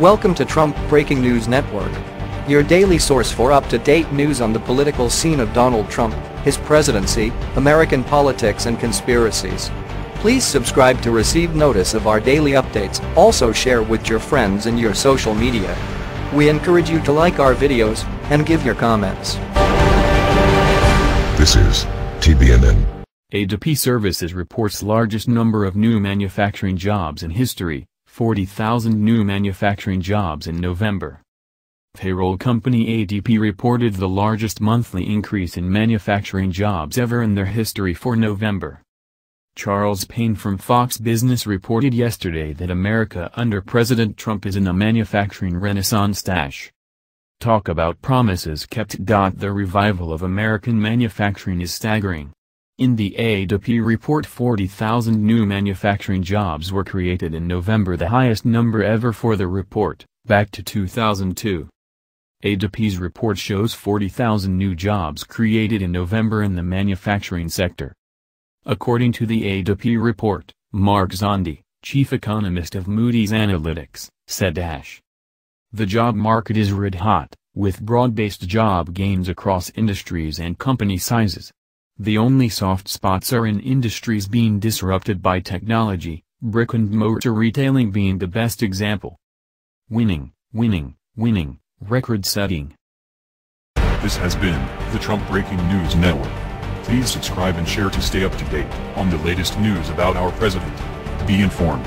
Welcome to Trump Breaking News Network. Your daily source for up-to-date news on the political scene of Donald Trump, his presidency, American politics and conspiracies. Please subscribe to receive notice of our daily updates, also share with your friends and your social media. We encourage you to like our videos and give your comments. This is TBNN. ADP Services reports largest number of new manufacturing jobs in history, 40,000 new manufacturing jobs in November. Payroll company ADP reported the largest monthly increase in manufacturing jobs ever in their history for November. Charles Payne from Fox Business reported yesterday that America under President Trump is in a manufacturing renaissance dash. Talk about promises kept. The revival of American manufacturing is staggering. In the ADP report 40,000 new manufacturing jobs were created in November the highest number ever for the report, back to 2002. ADP's report shows 40,000 new jobs created in November in the manufacturing sector. According to the ADP report, Mark Zandi, chief economist of Moody's Analytics, said. The job market is red hot, with broad-based job gains across industries and company sizes. The only soft spots are in industries being disrupted by technology, brick and mortar retailing being the best example. Winning, winning, winning, record-setting. This has been the Trump Breaking News Network. Please subscribe and share to stay up to date on the latest news about our president. Be informed.